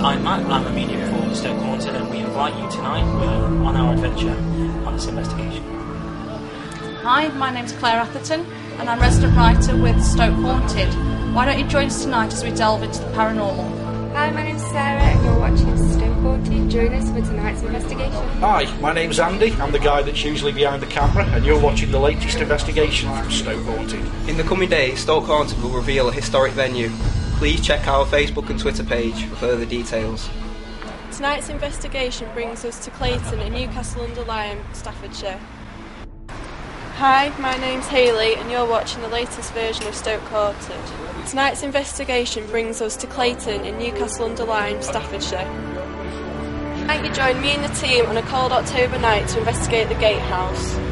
Hi, I'm Matt. I'm a media reporter for Stoke Haunted, and we invite you tonight with, on our adventure on this investigation. Hi, my name's Claire Atherton, and I'm resident writer with Stoke Haunted. Why don't you join us tonight as we delve into the paranormal? Hi, my name's Sarah, and you're watching Stoke Haunted. Join us for tonight's investigation. Hi, my name's Andy. I'm the guy that's usually behind the camera, and you're watching the latest investigation from Stoke Haunted. In the coming days, Stoke Haunted will reveal a historic venue. Please check our Facebook and Twitter page for further details. Tonight's investigation brings us to Clayton in Newcastle under Lyme, Staffordshire. Hi, my name's Hayley, and you're watching the latest version of Stoke Haunted. Tonight's investigation brings us to Clayton in Newcastle under Lyme, Staffordshire. Tonight you join me and the team on a cold October night to investigate the Gatehouse.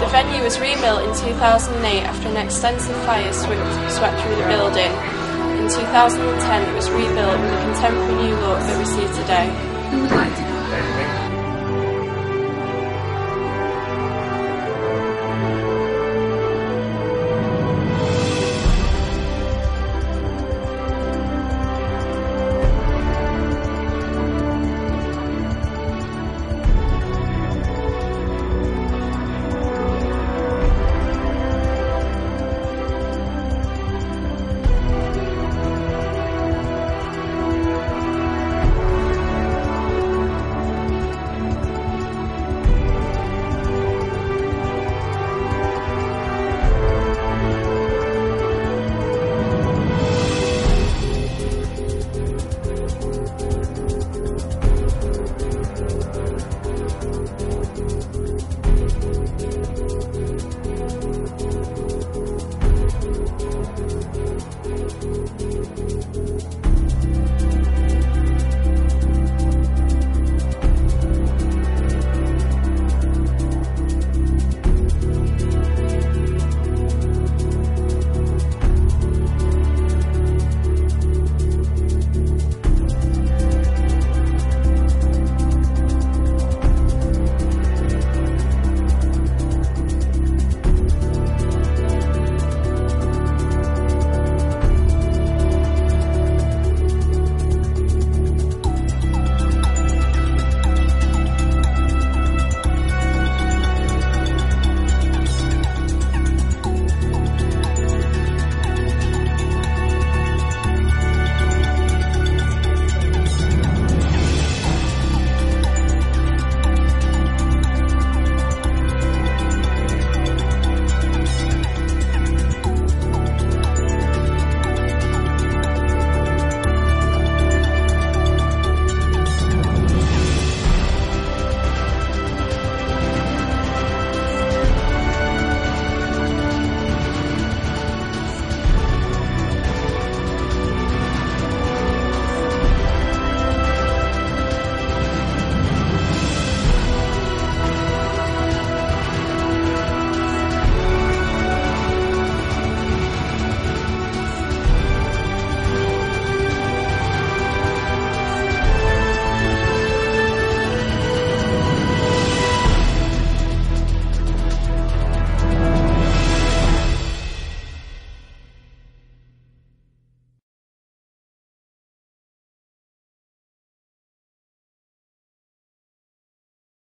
The venue was rebuilt in 2008 after an extensive fire swept, swept through the building. In 2010 it was rebuilt with a contemporary new look that we see today.